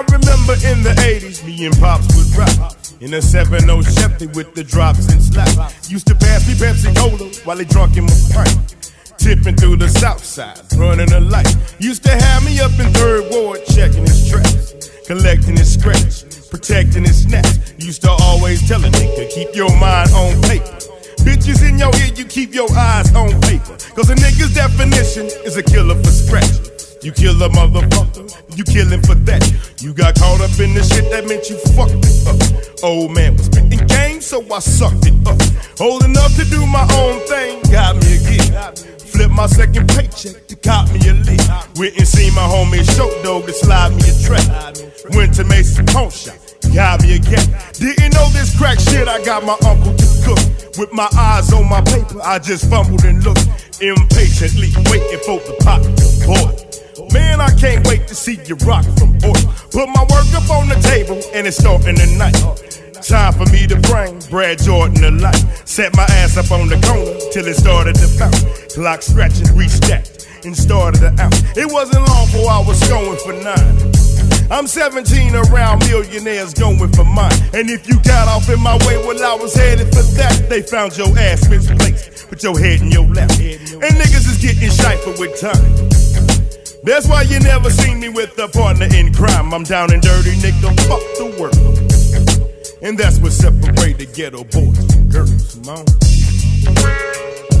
remember in the 80s, me and Pops would rock. In a 7 Chevy with the drops and slaps. Used to pass me Pepsi Cola while they drunk in my pint. Tipping through the south side, running a light. Used to have me up in third ward, checking his tracks, collecting his scratch, protecting his snaps. Used to always tell a nigga, keep your mind on paper. Bitches in your ear, you keep your eyes on paper. Cause a nigga's definition is a killer for scratch. You kill a motherfucker, you kill him for that. You got caught up in the shit that meant you fucked it up. Old man was spitting game, so I sucked it up. Old enough to do my own thing, got me a gig. Flip my second paycheck to cop me a lick. Went and seen my homie Show Dog to slide me a track. Went to Macy's Pawn Shop, got me a gap. Didn't know this crack shit, I got my uncle to cook. With my eyes on my paper, I just fumbled and looked impatiently, waiting for the see you rock from oil. Put my work up on the table and it's starting tonight. Time for me to bring Brad Jordan to life. Set my ass up on the corner till it started to bounce. Clock scratching, restacked, and started to out. It wasn't long before I was going for nine. I'm 17 around millionaires going for mine. And if you got off in my way while I was headed for that, they found your ass misplaced. Put your head in your lap. And niggas is getting shifted with time. That's why you never seen me with a partner in crime. I'm down and dirty, nigga, fuck the world. And that's what separated the ghetto boys from girls. Come on.